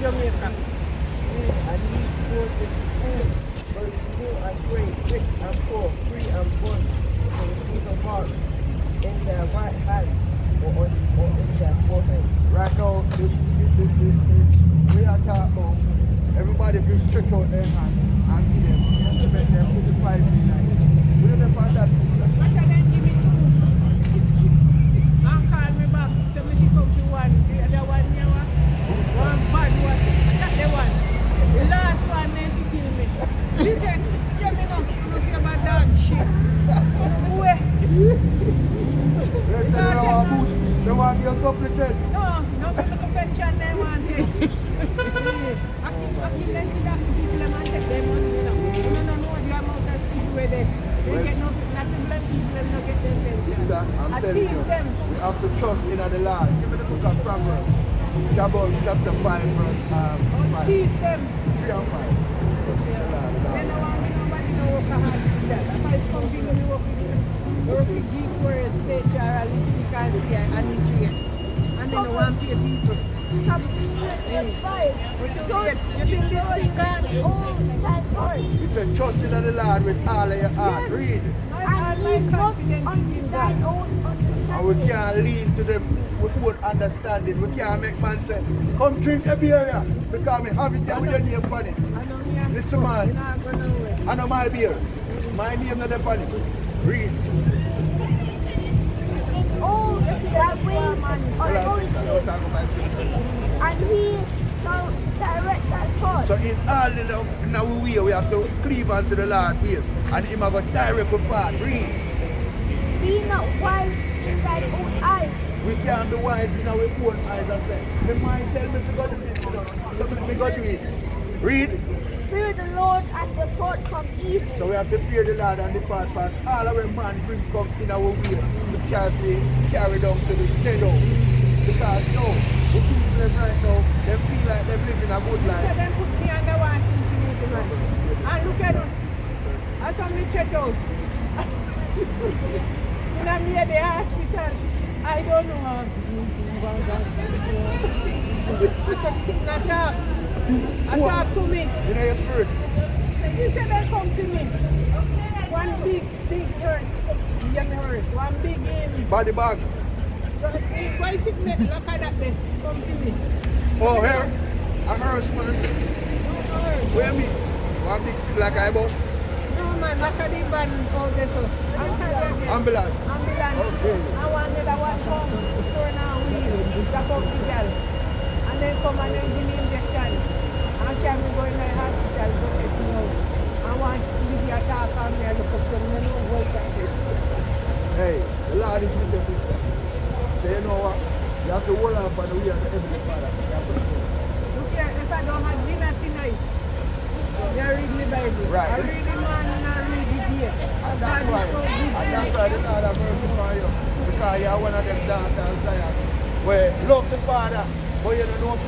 Jamaica. And he quoted food, but poor and great, rich and in their we are everybody stretch out their hand and give them, make them put the price in. We don't have that sister. What can I give me two? Man call me back, say me to come to one. Them. Work with G forest, see and nutrient. And they don't pay people. What you? You think this thing can It says, trust in the Lord with all of your heart. Read. Have my confidence in God. And we can't lean to them with good understanding. We can't make man say, come drink a beer because we have it there with your name on it. Listen, man. Not. I know my beer. My name not on it. Read. That's that way Hold on, sister. Don't talk about it. and he shall direct thy. So in all the in our way, we have to cleave unto the Lord ways. And him have a direct path. Read. Be not wise in thy own eyes. We can't be wise in our own eyes and say, the mind tell me to go do this, you know. So me go do it. Read. Fear the Lord and depart from evil. So we have to fear the Lord and depart from all our man bring come in our way. We can't be carried down to the shadow. Because no, the people them right now, they feel like they're living a good So life. them put me under one thing to use the man. And look at them. I saw me church out. when I'm near the hospital, I don't know how. I said, this is not talk. I talk to me. You know your spirit. He said they come to me. One big, big hearse. Hearse. One big in. Body bag. Eh, why is it me? Look at that. Come to me. Oh, here. I'm Earth, man. No. Where me? One big stick like I boss. No man, look at the van all this. so. Again. Ambulance. ambulance. Okay. I wanted a one come to turn and wheel, jack up the girl. And then come and then give me injection. And carry me go in the hospital, go check me out. I want to give you a task on me, I look up to me, I know what that is. Hey, the Lord is with your sister. So you know what? You have to hold on for the way of the Heavenly Father. You have to Look here, if I don't have dinner tonight, you read the Bible. Right. I read the morning, I read the day. And God that's is why, so good and to that's me. why the Lord have mercy on you. Because you are one of them daughters of Zion. Where love the Father, but you don't know for certain. Read. The words that I speak unto you, they are spirit and they are life. So these words are spirit and life, and that's why the Heavenly Father do what? They, when they bring, when they bring upon you, if you was an angel, they do what?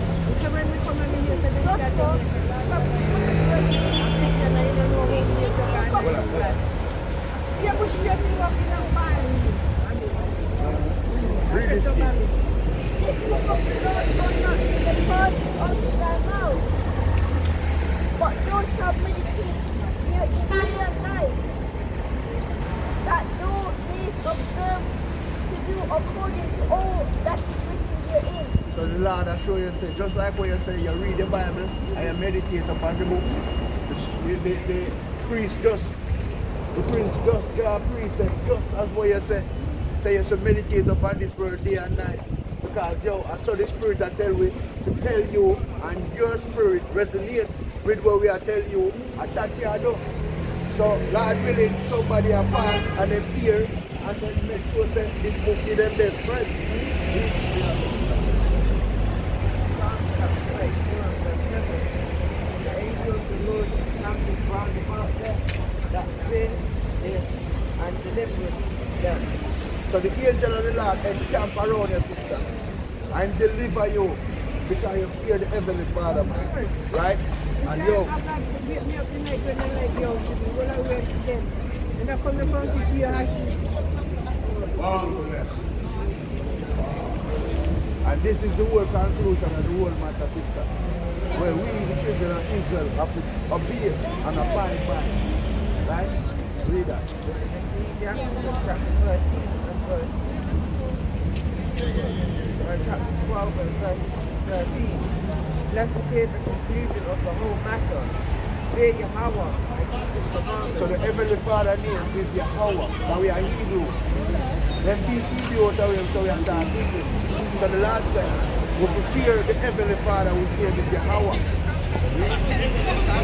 According to all that is written therein. So the Lord I show you say, just like what you say, you read the Bible and you meditate upon the book. The, the, the priest just, the prince just, God priest said, just as what you say, say you should meditate upon this word day and night. Because yo, I saw the spirit I tell we to tell you and your spirit resonate with what we are telling you and that you done. So Lord willing, somebody a pass and them tear and then make sure that this book is their best friend. it the that faith is and deliver them. So the angel of the Lord encamp around your sister and deliver you because you fear the Heavenly Father, man. Right? And yo. And this is the whole conclusion of the whole matter, sister. Where we, the children of Israel, have to obey and a abide by. Right? Read that. Chapter 13 and verse or chapter 12 and verse 13. Let us hear the conclusion of the whole matter. Fear Yahweh and keep his commandments. So the heavenly Father name is Yahweh, and we are Hebrew. Then these Hebrew out of him, so we are Hebrew. So the Lord said, we fear the heavenly Father whose name is Yahweh. And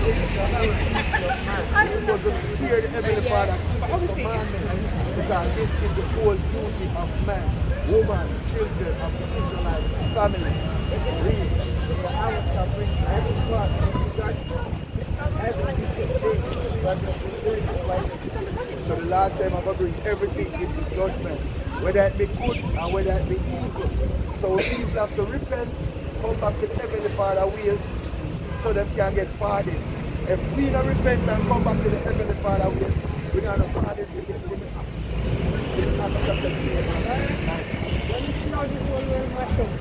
this is the of man. We must fear the heavenly Father, keep his commandments, because this is the whole duty of man, woman, children of the Israelite family. Read. Yahweh shall bring every part into judgment. Every wicked thing, whether it be good or whether it be So the last time I'm going to bring everything into judgment, whether it be good or whether it be evil. So we people have to repent, come back to the heavenly Father ways, so them can get pardoned. If we don't repent and come back to the heavenly Father ways, we're not going to pardon we get. This is not the man. When you see how the whole world was up.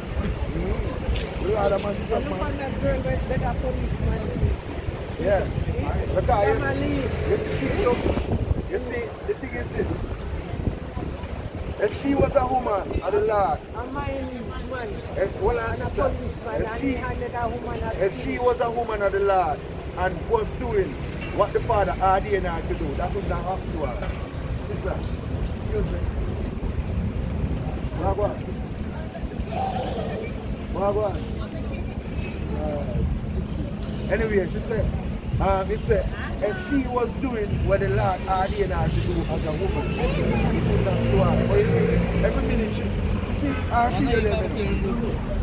We are the man, look on that girl with better policeman. Yeah. Come and you, you you see, the thing is this. If she was a woman of the Lord, Mine if, well, And a sister, policeman. if And she, he a woman a if she was a woman of the Lord and was doing what the Father ordained her to do, that would not happen to her. Sister, excuse me. Wagwan. Wagwan. Uh, anyway, she said, um, it said, if she was doing what the Lord ordained her to do as a woman, it would not do her. But you see, every minute she, you see, her period,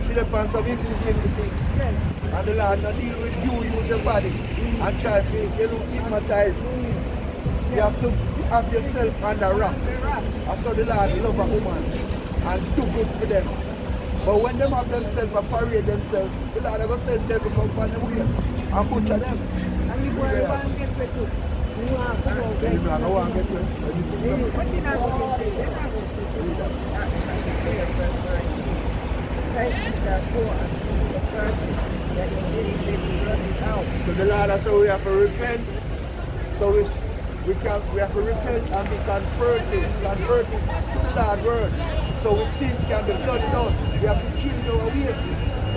she depends on some invisible thing. Yes. And the Lord not deal with you, use your body and try to, you know, hypnotize. You have to have yourself under wrap. I saw the Lord love a woman and do good for them. But when them have themselves and parade themselves, the Lord ever send them to come from the way and butcher them. And you go and and get with it. You want to go Then you get go and get them. What did I go get? Then I go get it. Acts chapter 3 and verse 19. Repent ye therefore and be the that. So the Lord has said we have to repent. So we, we can we have to repent and be converted, converted to the Lord's word. So we sin can be blooded out. We have to change our ways.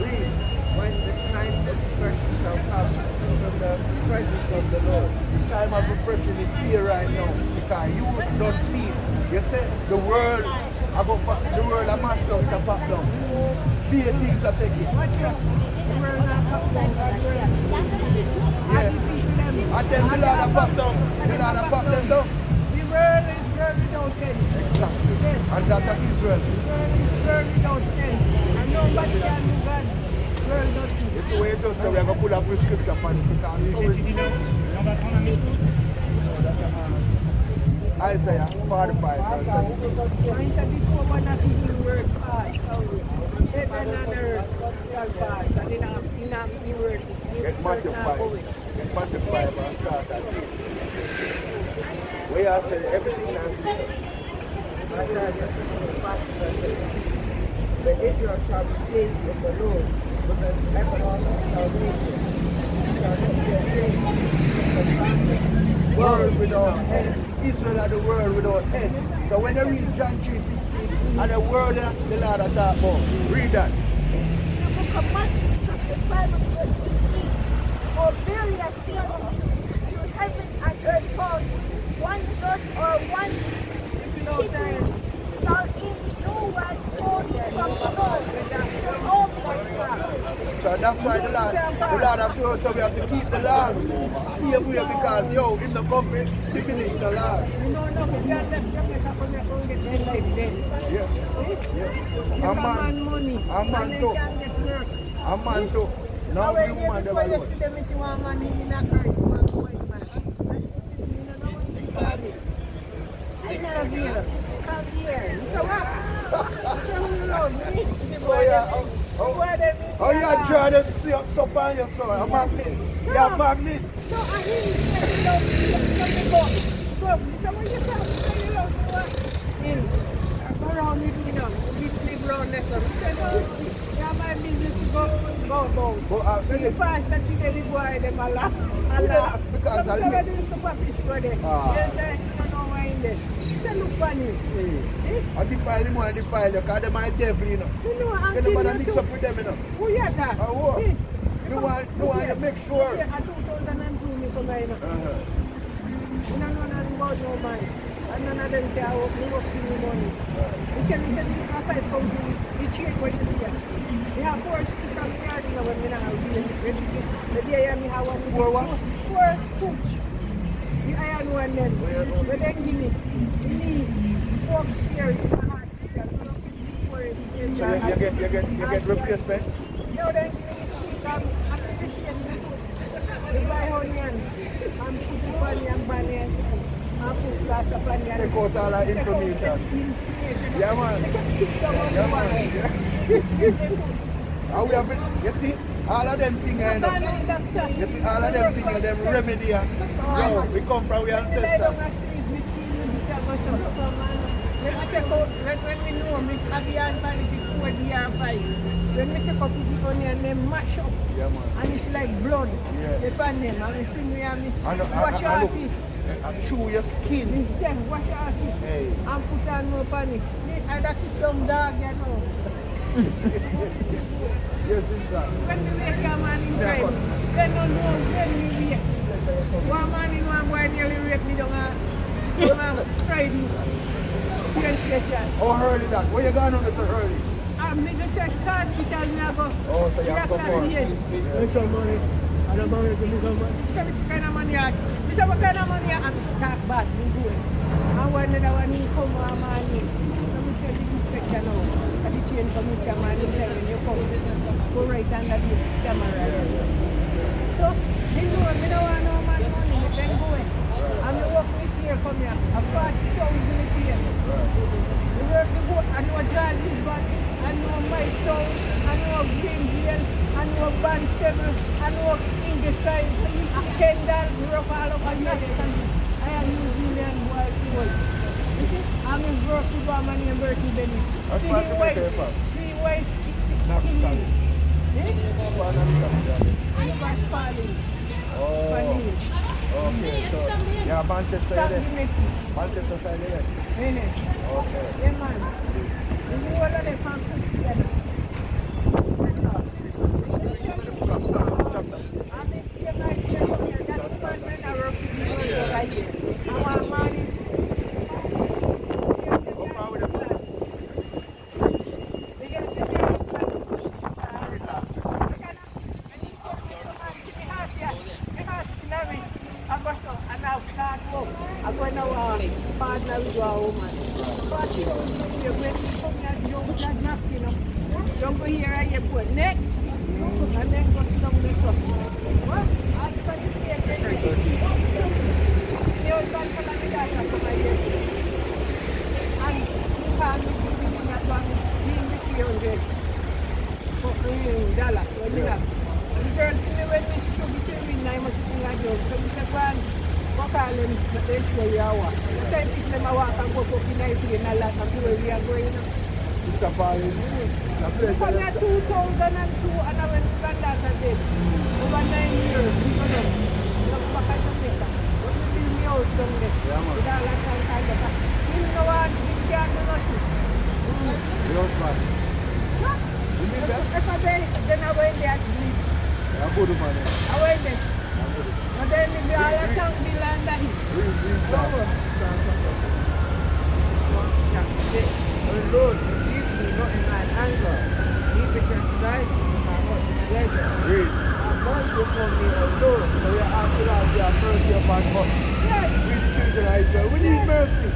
Read. When the time of refreshing shall come from the presence of the Lord. Time of refreshing is here right now because you don't see it. You say the world about the world are mashed up, a packed down. Be things are taking. Not up down. The Lord have packed down. The Lord have packed them down. The world is world without. Exactly. And that is Israel. The world is world without. And nobody can do God. It's the way it does. So we are going to pull with scripture for it Isaiah 45 verse 17. Mine said before one of people word pass away. Heaven and earth shall pass. And in a, in a, the word is Get Matthew 5. Get Matthew 5 and start at 8. Where I said everything 45 verse 17. But Israel shall be saved of the Lord world without end. Israel are the world without end. So when you read John 3.16 and the world that the Lord has talked about, read that. The book of Matthew, chapter 5 verse 15. For say unto heaven and earth pass, one or one shall in no wise pass from So that's why the Lord, the Lord has showed us we have to keep the laws. See if we because yo, in the company, diminish the laws. You know nothing. You are left Jamaica come here come get head like that. Yes. Yes. A man a man they too. can get work. a man too. Now Now the when you woman before never know. see them, you see one man in a earth, one white man. And you see them in a no one big body. Melville, come here. He said, what? I said, who love me? The boy, yeah. them- Oh, the oh. boy, them in Oh, yeah, try to see up something on your son. A magnet. Yeah, a magnet. No, I hear you you me. Let me go. Go. He said, what you say? You love me, what? Him. Go around with me now. We sleep round there, so. He said, no. Yeah, my business is go, go, go. Uh, When you pass that to the boy, them a laugh. A Yeah, laugh. because so I I mean- do super fish go there. Ah. They say, you don't know why in there. Eh? I defile him and defile you, because them are devil, you know. You know, I'm You don't mix up with them, you know. Who you? You want, you to make sure. Yeah, I 2002 me come here, you know. You don't know nothing about man. And them what for money. You can say me you see. Me have four you know, when real The day I have one. Four what? Four. The iron one then. But then give me knee, fork spear, in my heart. So you, you get, you get, you get replacement. No, then give me stick um, application. You buy onion and put it on your banana and put that up on your Take out all that information. Yeah, man. Can Yeah, the man. wire. And we have been, you see, all of them things, you know. You see, all of them things, them remedy. Yo, we come from our ancestors. When we take out, when, when we know on quality four D or five. When we take up the onion, they mash up. Yeah, man. And it's like blood. Yeah. They pan them and we think we have. And, and, Wash and off it. Eh, and chew your skin. Them, wash off it. Hey. And put on no panic. I that kick down dog, you know. Yes. When we a man in time, they don't know when we. One man in one boy nearly raped me down Friday. How early that? Where you going on so early? I'm in the sex hospital, me I go. Oh, so you have to money. I money to some money. So kind of money you have? What kind of money you? I'm talk bad, me do it. And when the one he come one man so me tell now, your you come, go right the camera. So, he know me don't want no man money, me then go away. And work with here here, a 40,000 a year. We work the boat, I know John Lisbon, I know My Town, I know Greenville, I know Barnstable, I know Ingleside, Kendall, Rough all over Jackson. I am New Zealand boy, boy. You see, I'm in one man named Bertie Benny. That's what him you wife, make it from? see him wife, Not King. Stanley. Well, not Stanley. Oliver Oh, okay. So, yeah, Manchester, Sam there. Dimitri. Manchester side. Okay. Yeah, man. The whole of them from Christian. Stop, stop, stop that. And if you're not here, come here. That's the man when I work with you right here. I want money. How far with the They get a certificate. last I'm going to uh, partner with our woman. But you know, when you come here, you don't have nothing, you know. Don't go here and you put next. And then go to the truck. What? I put it here, then you- The old man for the data come here. And you can't be giving that one, being the 300 for um, dollar. When you have. The girl see me when me show between me, I must think I do. So we say, go and go call them, they show you how. The time people them a walk and go up in the plane a lot and do where we are going. Mr. Paul is the place Come here 2002 and I went to granddaughter dead. Over nine years, we go down. Look back at Jamaica. When we build me house down there. Yeah, man. With all that kind of kind of stuff. Him no one, him can't do nothing. You don't spot. No. You mean that? If I die, then I went there to sleep. I'm good man. eh? I went there. I'm good. But then if you all account the land that he. Real, real Over. sound. Oh Lord, forgive me not in mine anger. Keep it aside in my heart displeasure. Real. Have mercy upon me, O Lord. So we are asking us to have mercy upon us. Yes. We the children of Israel. We need mercy.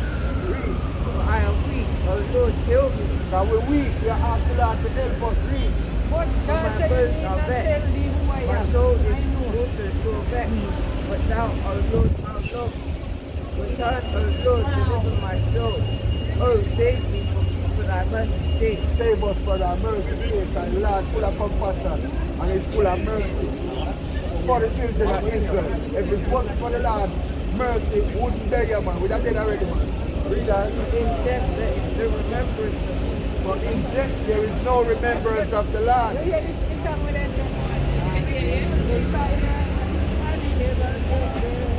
Real. For I am weak. O Lord, heal me. Because we're weak. We are asking God to help us. Real. But God my said birds he are not vexed. tell thee who I My soul is know. also sore vexed. But thou, O Lord, art love. Return, O Lord, deliver my soul. Oh, save me from, for thy mercy's sake. Save us for thy mercy's sake, and the Lord full of compassion, and is full of mercy. For the children of Israel, if it wasn't for the Lord, mercy wouldn't bury a man. We'd have dead already, man. Read that. In death there is no remembrance of. For in death there is no remembrance of the Lord. You hear this, this song where they say, "The fire, and he never get there.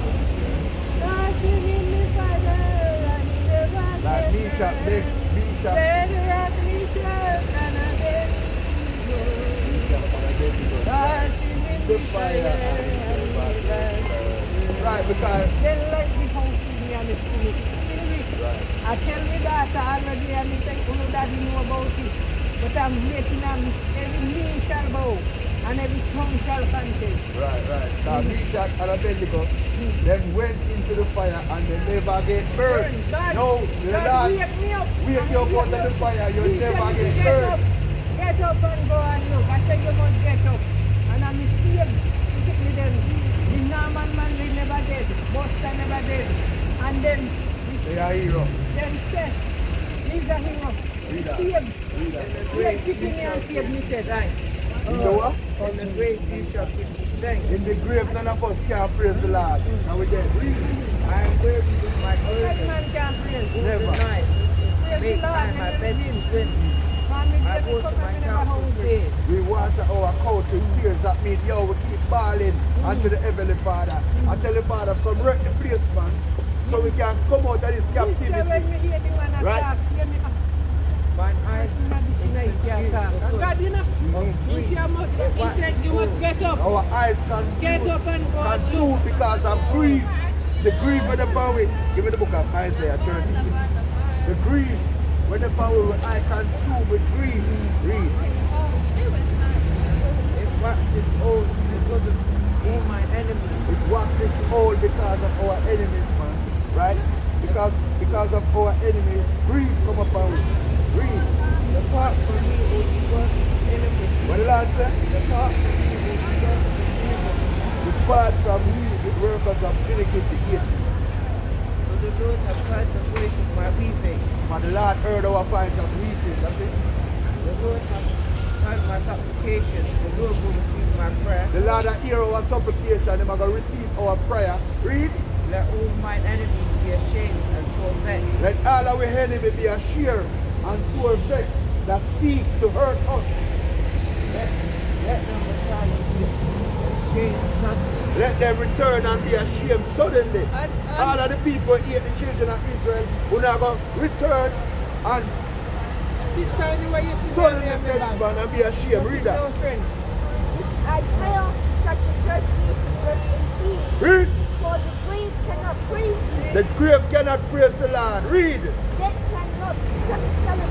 Dancing in the fire, and he never Like get Meshach, there. Meshach, Meshach, Shadrach, Meshach, and Abednego. Dancing in the fire, and he never get there. Right, because They like the house in me and the spirit. I tell me that already and me say, oh, daddy know about it. But I'm making them, every knee shall bow and every tongue shall confess. Right, right. Now Meshach and Abednego then went into the fire and they never get burned. God, No, the God Lord wake me up. wake you up wake the fire, you'll He never get "Get burned." up, Get up and go and look. I said you must get up. And I'm saved. He took me then. The Norman man they never dead. Buster never dead. And then They are hero. then said, he's a hero. He Read that. saved. Read that. Said, pick me and saved me, said, right. You know what? On the grave you shall give me thanks. In the grave, none of us can praise the Lord. Now we get. I am weary with my That burden man can't praise. Never. the Make time my bed to win. swim. Man, me I tell you, my and never hold with it. tears. We water our coat with tears. That means, yo, we keep bawling unto the Heavenly Father. I tell the Father, come wreck the place, man, so we can come out of this He said, when captivity. me hear the man Right. attack, hear me, ah, Mine eyes he not this is night, he consumed attack. because God, you know, of he grief. said, I must- he said, you must get up. Our eyes can Get up and go and look. because of grief. The grief of the power. Give me the book of Isaiah 30. The grief when the power I can consume with grief. Read. It waxes old because of all my enemies. It waxes old because of our enemies, man. Right? Because because of our enemies, grief come upon us. Grief. Depart from me, all you work of iniquity. What the Lord say? Depart from me, all you work of iniquity. Depart from me, the workers of iniquity. Yet. For the Lord has heard the voice of my weeping. For the Lord heard our voice of weeping. That's it. The Lord has heard my supplication. The Lord will receive my prayer. The Lord that hear our supplication, they're going to receive our prayer. Read. Let all mine enemies be ashamed and sore vexed. Let all our enemy be ashamed and sore vexed that seek to hurt us. Let, let them return and be ashamed suddenly. Let them return and be ashamed suddenly. And- and- All of the people here, the children of Israel, who now going to return and Sister, anyway, you see suddenly there, me next man. man and be ashamed. Read that. Your friend. Isaiah chapter 38, verse 18. Read. For the grave cannot praise thee, The grave cannot praise the Lord. Read. death cannot celebrate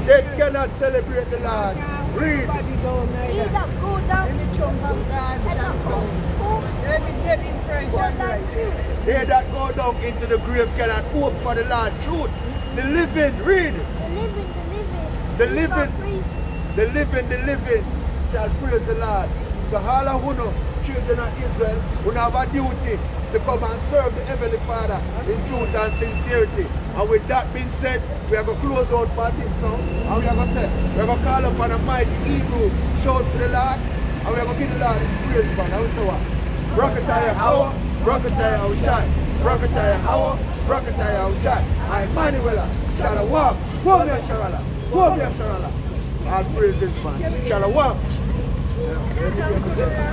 thee. Death cannot celebrate the Lord. Read. Nobody go He that go down In the God cannot shall come come. home Every dead in Christ for shall thy rise. truth. They that go down into the grave cannot hope for the Lord. Truth. The living. Read. The living, the living, The living. shall praise thee. The living, the living shall praise the Lord. So all of you know, children of Israel, we have a duty to come and serve the Heavenly Father in truth and sincerity. And with that being said, we are going to close out for this now. And we are going to say, we are going to call upon a mighty Hebrew, shout for the Lord, and we are going to give the Lord his praise man. And we say what? Uh, Rocketire Howard, Rocketire Howard, Rocketire Howard, Rocketire Howard. And Emmanuel, here, Shalala, Come here, Shalala. All praises, man. Shalom. Yeah.